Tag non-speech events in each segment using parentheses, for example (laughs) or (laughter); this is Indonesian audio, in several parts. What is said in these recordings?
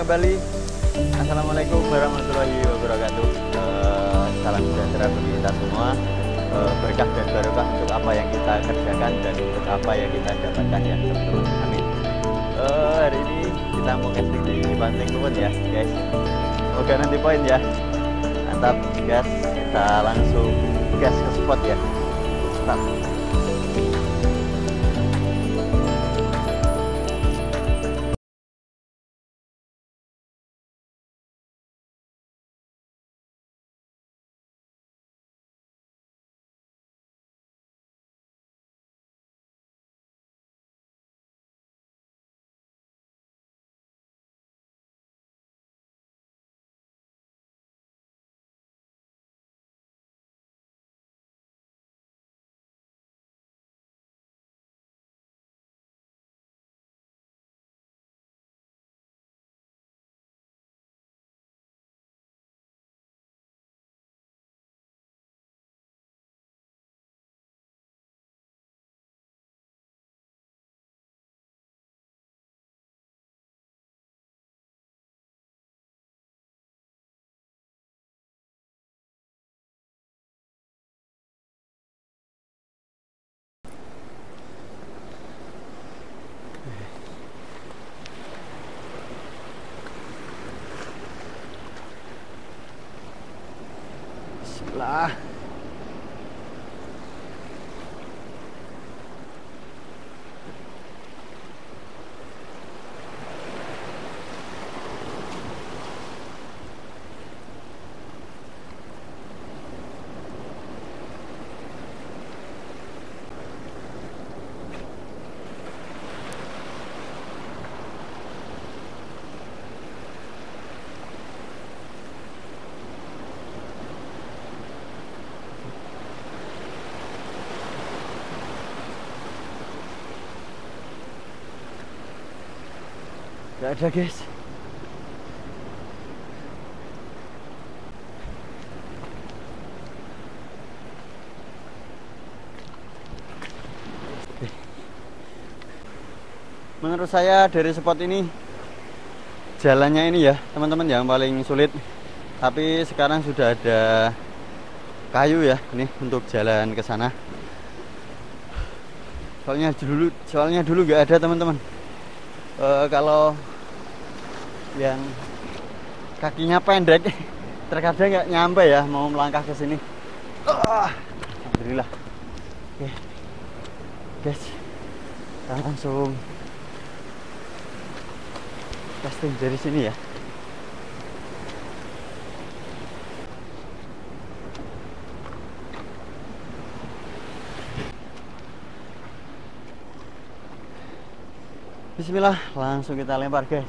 Bali. Assalamualaikum warahmatullahi wabarakatuh. Uh, salam sejahtera bagi kita semua. Uh, berkah dan barokah untuk apa yang kita kerjakan dan untuk apa yang kita dapatkan ya teman-teman. Amin. Uh, hari ini kita mau casting di Pantai Kuwon ya guys. Semoga nanti poin ya. Mantap gas. Kita langsung gas ke spot ya. Start. Bismillah. Ada guys. Menurut saya dari spot ini jalannya ini ya teman-teman yang paling sulit. Tapi sekarang sudah ada kayu ya ini untuk jalan ke sana. Soalnya dulu soalnya dulu nggak ada teman-teman uh, kalau yang kakinya pendek (laughs) terkadang nggak nyampe ya mau melangkah ke sini uh, alhamdulillah oke okay. guys kita langsung casting dari sini ya Bismillah, langsung kita lempar guys.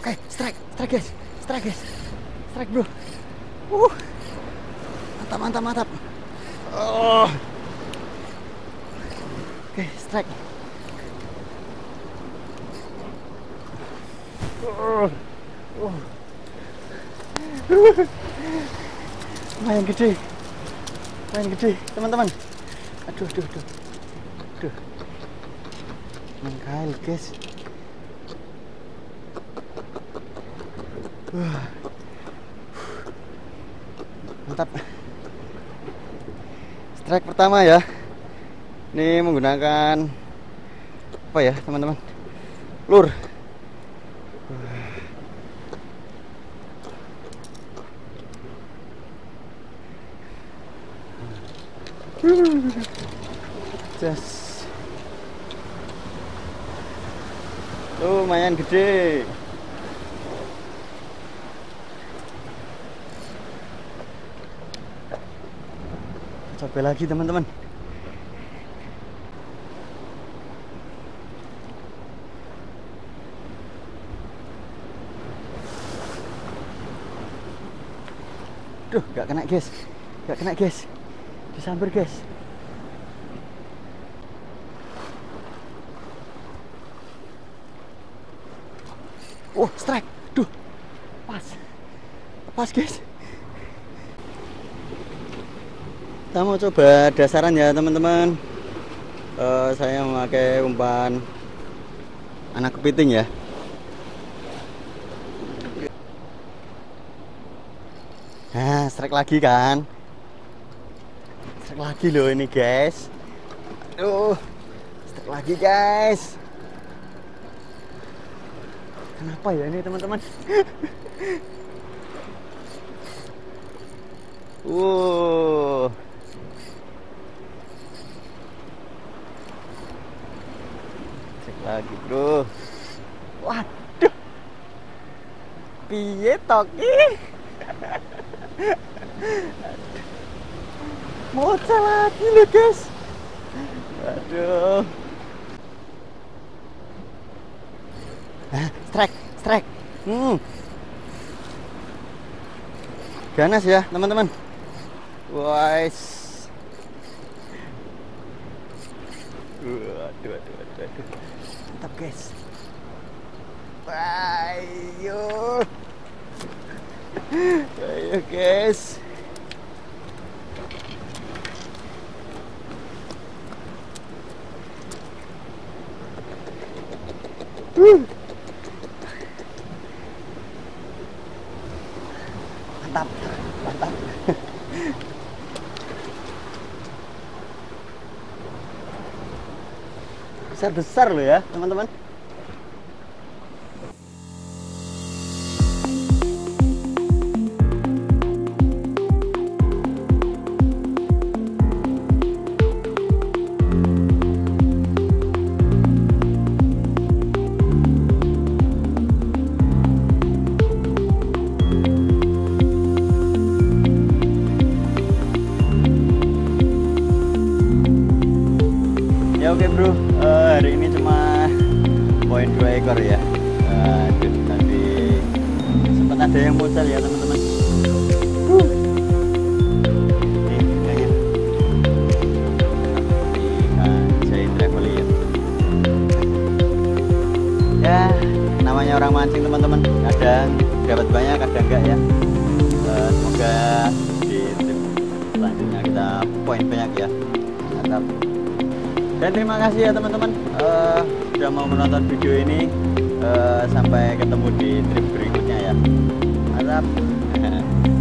Oke, okay, strike, strike guys, strike guys, strike bro. Uh, mantap, mantap, mantap. Oh. Oke, okay, strike. Oh. Oh. Lumayan gede, lumayan gede, teman-teman. Aduh, aduh, aduh, aduh. Mengkail guys. mantap. Strike pertama ya. Ini menggunakan apa ya teman-teman? Lur. Just lumayan gede. Coba lagi teman-teman. Duh, gak kena guys. Gak kena guys. Disambar guys. Oh, strike. Duh. Pas. Pas guys. Kita mau coba dasaran ya teman-teman. Eh, saya memakai umpan anak kepiting ya. Nah, strike lagi kan? Strike lagi loh ini guys. Aduh, strike lagi guys. Kenapa ya ini teman-teman? (laughs) uh. Lagi bro. Waduh. Piye toki? (laughs) Bocah lagi loh guys. Aduh. Strike, strike. Hmm. Ganas ya, teman-teman. Wais. Waduh, aduh, aduh, aduh. Mantap, guys. Ayo. Ayo, guys. Uh. Mantap, mantap. Besar besar loh ya, teman-teman. Ada yang modal ya teman-teman. Ya. Ya, namanya orang mancing teman-teman. Kadang dapat banyak, kadang enggak ya. Eh, semoga di trip selanjutnya kita poin banyak ya. Mantap. Dan terima kasih ya teman-teman eh, sudah mau menonton video ini. Eh, sampai ketemu di trip berikutnya ya. Mantap. (laughs)